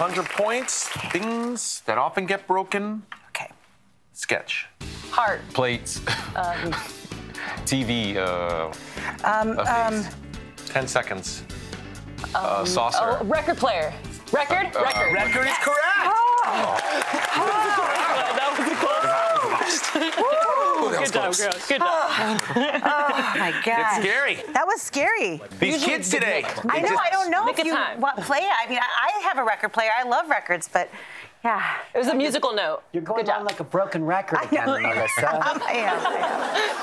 500 points. Things that often get broken. Okay. Sketch. Heart. Plates. TV. Uh, Um, um, 10 seconds. uh, saucer. Oh, record player. Record? Uh, record. Record is correct. that was close. Good job, girls. Good job. Ah. oh my God. It's scary. That was scary. These Usually kids today. I know. just- I don't know if you time. what play. I mean, I, I have a record player. I love records, but yeah. It was a musical note. You're going Good job. on like a broken record again, Melissa. I am. I am.